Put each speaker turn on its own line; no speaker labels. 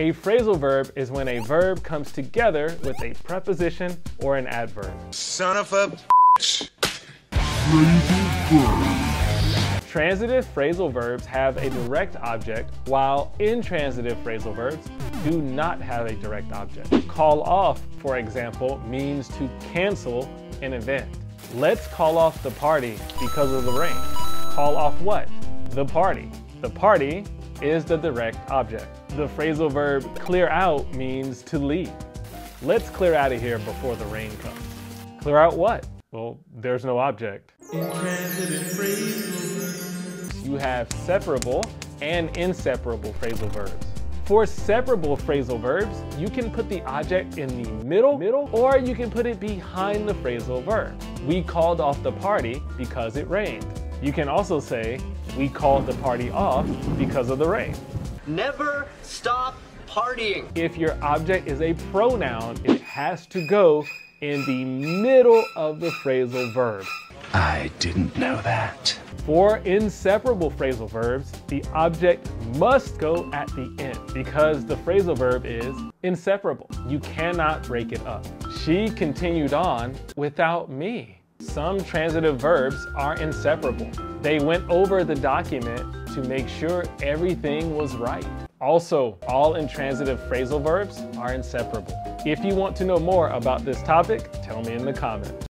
A phrasal verb is when a verb comes together with a preposition or an adverb.
Son of a
Transitive phrasal verbs have a direct object, while intransitive phrasal verbs do not have a direct object. Call off, for example, means to cancel an event. Let's call off the party because of the rain. Call off what? The party. The party is the direct object. The phrasal verb clear out means to leave. Let's clear out of here before the rain comes. Clear out what? Well, there's no object. You have separable and inseparable phrasal verbs. For separable phrasal verbs, you can put the object in the middle, middle, or you can put it behind the phrasal verb. We called off the party because it rained. You can also say, we called the party off because of the rain.
Never stop partying.
If your object is a pronoun, it has to go in the middle of the phrasal verb.
I didn't know that.
For inseparable phrasal verbs, the object must go at the end because the phrasal verb is inseparable. You cannot break it up. She continued on without me. Some transitive verbs are inseparable. They went over the document to make sure everything was right. Also, all intransitive phrasal verbs are inseparable. If you want to know more about this topic, tell me in the comments.